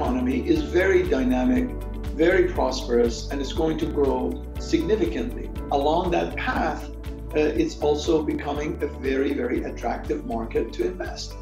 economy is very dynamic, very prosperous, and it's going to grow significantly. Along that path, uh, it's also becoming a very, very attractive market to invest.